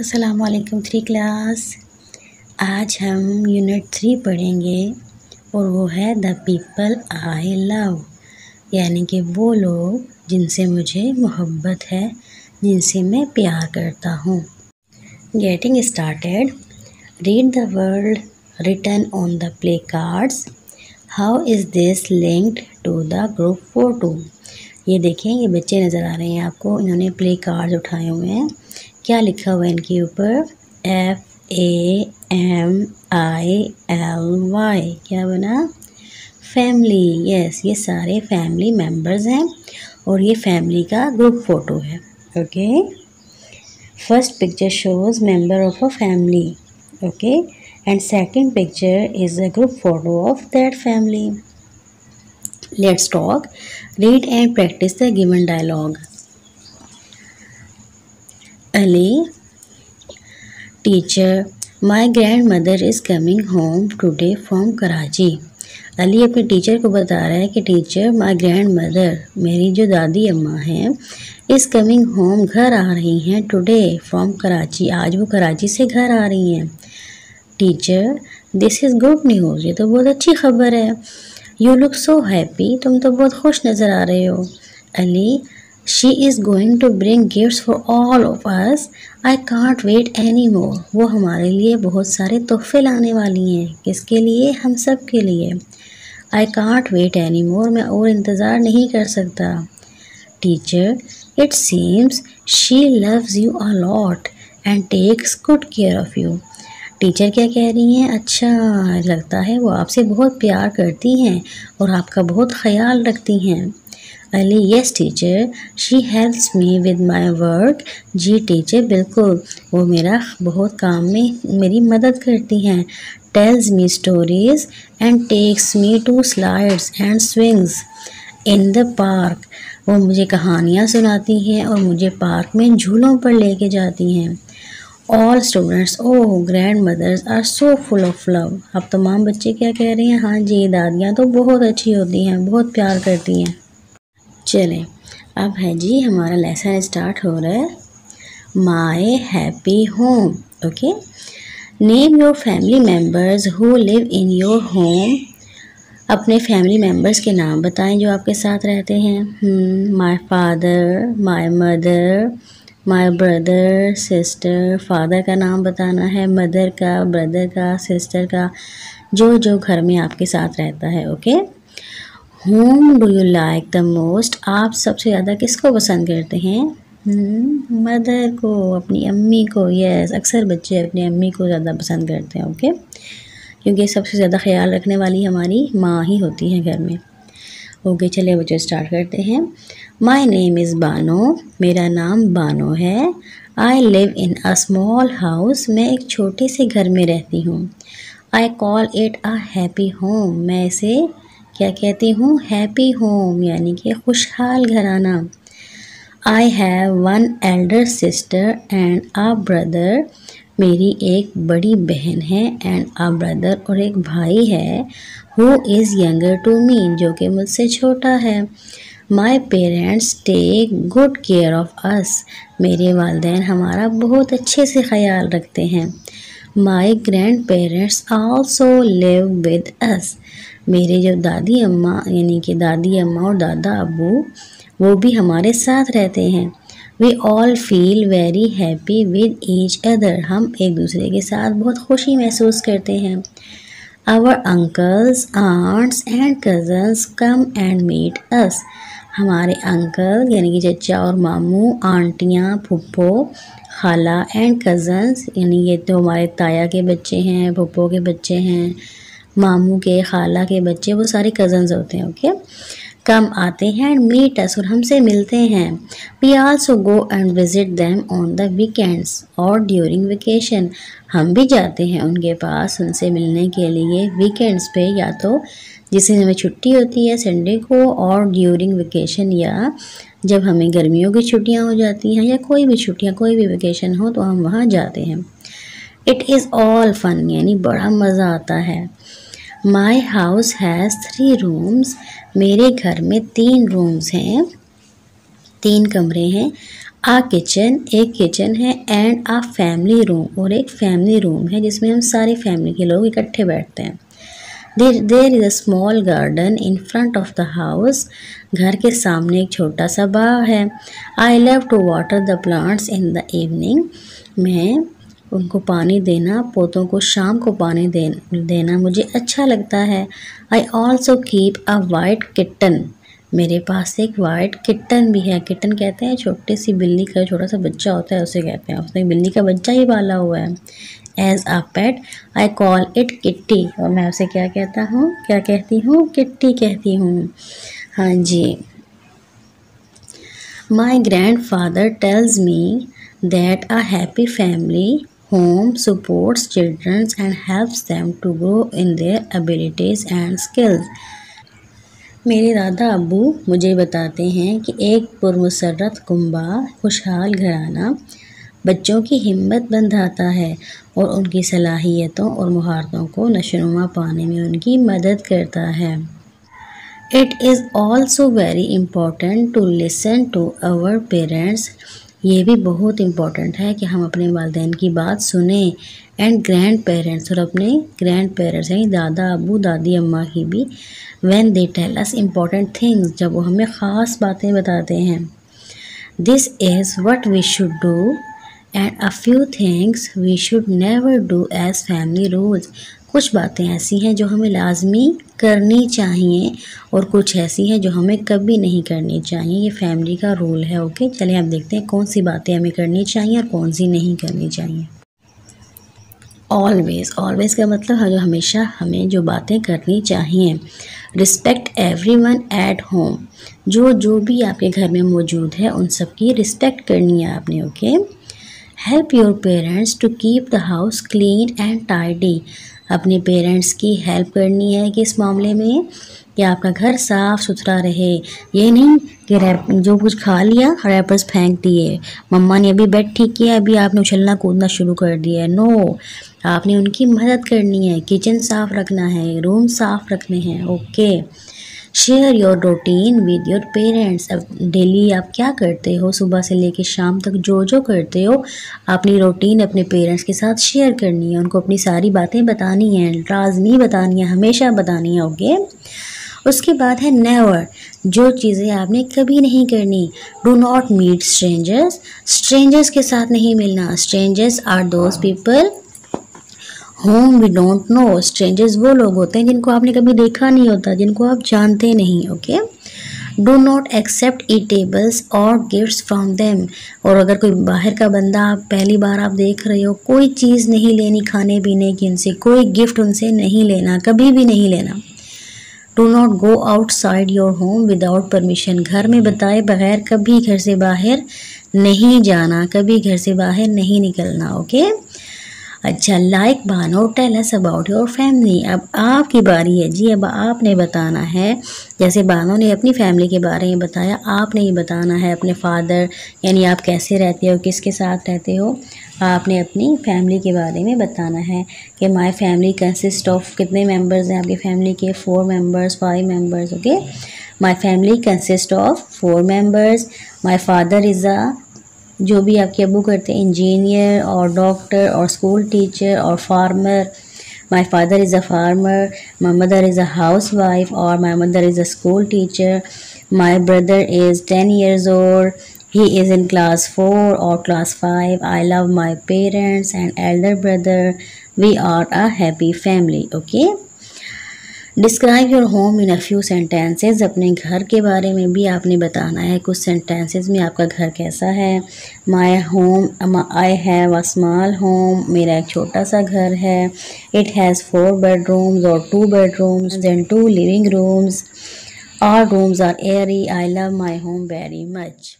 असलकम three class आज हम यूनिट थ्री पढ़ेंगे और वो है द पीपल आई लव यानी कि वो लोग जिनसे मुझे मोहब्बत है, जिनसे मैं प्यार करता हूँ। Getting started read the world return on the play cards how is this linked to the group photo ये देखें, ये बच्चे नज़र आ रहे हैं आपको। इन्होंने प्ले कार्ड्स उठाए हुए हैं। क्या लिखा हुआ है इनके ऊपर? F A M I L Y क्या बना? फैमिली यस ये सारे फैमिली मेंबर्स हैं और ये फैमिली का ग्रुप फ़ोटो है okay first picture shows member of a family okay and second picture is a group photo of that family let's talk read and practice the given dialogue Ali, teacher, my grandmother is coming home today from Karachi. Ali अपने teacher को बता रहा है कि teacher my grand mother मेरी जो दादी अम्मा हैं इज़ कमिंग होम घर आ रही हैं टुडे फ्रॉम कराची आज वो कराची से घर आ रही हैं. Teacher this is good news ये तो बहुत अच्छी खबर है। यू लुक सो हैप्पी तुम तो बहुत खुश नज़र आ रहे हो। Ali she is going to bring gifts for all of us I can't wait any more वो हमारे लिए बहुत सारे तोहफे लाने वाली हैं। किसके लिए? हम सब के लिए। I can't wait any more मैं और इंतज़ार नहीं कर सकता। Teacher it seems she loves you a lot and takes good care of you teacher क्या कह रही हैं? अच्छा लगता है वो आपसे बहुत प्यार करती हैं और आपका बहुत ख्याल रखती हैं। Ali yes teacher she helps me with my work ji teacher बिल्कुल। वो मेरा बहुत काम में मेरी मदद करती हैं। Tells me stories and takes me to slides and swings in the park वो मुझे कहानियाँ सुनाती हैं और मुझे पार्क में झूलों पर लेके जाती हैं। All students oh grandmothers are so full of love अब तमाम बच्चे क्या कह रहे हैं? हाँ जी, दादियाँ तो बहुत अच्छी होती हैं, बहुत प्यार करती हैं। चलें। अब है जी, हमारा लेसन स्टार्ट हो रहा है। My happy home okay name your family members who live in your home अपने फैमिली मेंबर्स के नाम बताएँ जो आपके साथ रहते हैं। My father my mother my brother sister father का नाम बताना है मदर का ब्रदर का सिस्टर का जो जो घर में आपके साथ रहता है okay okay? Home do you like the most आप सबसे ज़्यादा किसको पसंद करते हैं? मदर hmm, को अपनी अम्मी को यस अक्सर बच्चे अपनी अम्मी को ज़्यादा पसंद करते हैं ओके क्योंकि सबसे ज़्यादा ख्याल रखने वाली हमारी माँ ही होती है घर में। ओके चलिए बच्चे स्टार्ट करते हैं। माई नेम इज़ बानो मेरा नाम बानो है। I live in a small house मैं एक छोटे से घर में रहती हूँ। I call it a happy home मैं इसे क्या कहती हूँ? हैप्पी होम यानी कि खुशहाल घराना। I have one elder sister and a brother मेरी एक बड़ी बहन है एंड आ ब्रदर और एक भाई है who is younger to me जो कि मुझसे छोटा है। My parents take good care of us मेरे वालदेन हमारा बहुत अच्छे से ख्याल रखते हैं। My grandparents also live with us मेरे जो दादी अम्मा, यानी कि दादी अम्मा और दादा अबू, वो भी हमारे साथ रहते हैं। We all feel very happy with each other हम एक दूसरे के साथ बहुत खुशी महसूस करते हैं। Our uncles aunts and cousins come and meet us हमारे अंकल यानी कि चचा और मामू, आंटियाँ फुप्पो खाला एंड कज़न्स यानी ये तो हमारे ताया के बच्चे हैं, फुप्पो के बच्चे हैं, मामू के, खाला के बच्चे, वो सारे कज़न्स होते हैं ओके कम आते हैं एंड मीट अस और हमसे मिलते हैं। We also go and visit them on the weekends और ड्यूरिंग वेकेशन हम भी जाते हैं उनके पास उनसे मिलने के लिए वीकेंड्स पे, या तो जिस दिन हमें छुट्टी होती है संडे को और ड्यूरिंग वेकेशन या जब हमें गर्मियों की छुट्टियाँ हो जाती हैं या कोई भी छुट्टियाँ, कोई भी वेकेशन हो तो हम वहाँ जाते हैं। इट इज़ ऑल फन यानी बड़ा मज़ा आता है। My house has three rooms मेरे घर में तीन रूम्स हैं। तीन कमरे हैं। आ किचन एक किचन है एंड आ फैमिली रूम और एक फैमिली रूम है जिसमें हम सारी फैमिली के लोग इकट्ठे बैठते हैं। There there is a small garden in front of the house घर के सामने एक छोटा सा बाग है। I love to water the plants in the evening मैं उनको पानी देना पौधों को शाम को पानी दे, देना मुझे अच्छा लगता है। I also keep a white kitten मेरे पास एक वाइट किटन भी है। किटन कहते हैं छोटी सी बिल्ली का छोटा सा बच्चा होता है उसे कहते हैं। उसने बिल्ली का बच्चा ही पाला हुआ है। As a pet I call it kitty और मैं उसे क्या कहता हूँ? क्या कहती हूँ? किट्टी कहती हूँ। हाँ जी। My grandfather tells me that a happy family home supports children and helps them to grow in their abilities and skills. मेरे दादा अबू मुझे बताते हैं कि एक पुरमसरत कुंबा खुशहाल घराना बच्चों की हिम्मत बंधाता है और उनकी सलाहियतों और महारतों को नशोनुमा पाने में उनकी मदद करता है। It is also very important to listen to our parents ये भी बहुत इंपॉर्टेंट है कि हम अपने वालदेन की बात सुने एंड ग्रैंड पेरेंट्स और अपने ग्रैंड पेरेंट्स यानी दादा, अबू, दादी, अम्मा की भी when they tell us important things जब वो हमें ख़ास बातें बताते हैं। This is what we should do and a few things we should never do as family rules कुछ बातें ऐसी हैं जो हमें लाजमी करनी चाहिए और कुछ ऐसी हैं जो हमें कभी नहीं करनी चाहिए। ये फैमिली का रूल है ओके चलिए आप देखते हैं कौन सी बातें हमें करनी चाहिए और कौन सी नहीं करनी चाहिए। ऑलवेज़ ऑलवेज़ का मतलब है जो हमेशा हमें जो बातें करनी चाहिए। Respect everyone at home जो जो भी आपके घर में मौजूद है, उन सब की रिस्पेक्ट करनी है आपने okay help your parents to keep the house clean and tidy अपने पेरेंट्स की हेल्प करनी है कि इस मामले में कि आपका घर साफ़ सुथरा रहे। ये नहीं कि रैप, जो कुछ खा लिया रैपर्स फेंक दिए। मम्मा ने अभी बेड ठीक किया, अभी आपने उछलना कूदना शुरू कर दिया नो आपने उनकी मदद करनी है। किचन साफ़ रखना है रूम साफ़ रखने हैं। Okay share your routine with your parents अब डेली आप क्या करते हो? सुबह से लेकर शाम तक जो जो करते हो, अपनी रूटीन अपने पेरेंट्स के साथ शेयर करनी है। उनको अपनी सारी बातें बतानी है लाजमी बतानी है, हमेशा बतानी है ओके उसके बाद है नेवर जो चीज़ें आपने कभी नहीं करनी do not meet strangers strangers के साथ नहीं मिलना। Strangers are those people whom we don't know strangers वो लोग होते हैं जिनको आपने कभी देखा नहीं होता, जिनको आप जानते नहीं okay do not accept eatables और गिफ्ट्स फ्रॉम देम और अगर कोई बाहर का बंदा आप पहली बार आप देख रहे हो, कोई चीज़ नहीं लेनी खाने पीने की उनसे, कोई गिफ्ट उनसे नहीं लेना, कभी भी नहीं लेना। Do not go outside your home without permission घर में बताए बगैर कभी घर से बाहर नहीं जाना, कभी घर से बाहर नहीं निकलना ओके okay? अच्छा like Bano tell us about your family अब आपकी बारी है जी, अब आपने बताना है। जैसे बानो ने अपनी फैमिली के बारे में बताया, आपने ही बताना है अपने फादर यानी आप कैसे रहते हो, किसके साथ रहते हो? आपने अपनी फैमिली के बारे में बताना है कि माय फैमिली कंसिस्ट ऑफ़ कितने मेंबर्स हैं? आपकी फैमिली के four members five members okay my family consist of four members my father is a जो भी आपके अबू करते हैं इंजीनियर और डॉक्टर और स्कूल टीचर और farmer my father is a farmer my mother is a housewife और my mother is a school teacher my brother is ten years old he is in class 4 or class 5 i love my parents and elder brother. We are a happy family okay? Describe your home in a few sentences अपने घर के बारे में भी आपने बताना है। कुछ सेंटेंसेज में आपका घर कैसा है? My home I have a small home मेरा एक छोटा सा घर है। इट हैज़ फोर बेडरूम्स और two bedrooms and two living rooms are rooms are airy I love my home very much